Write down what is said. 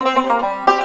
Música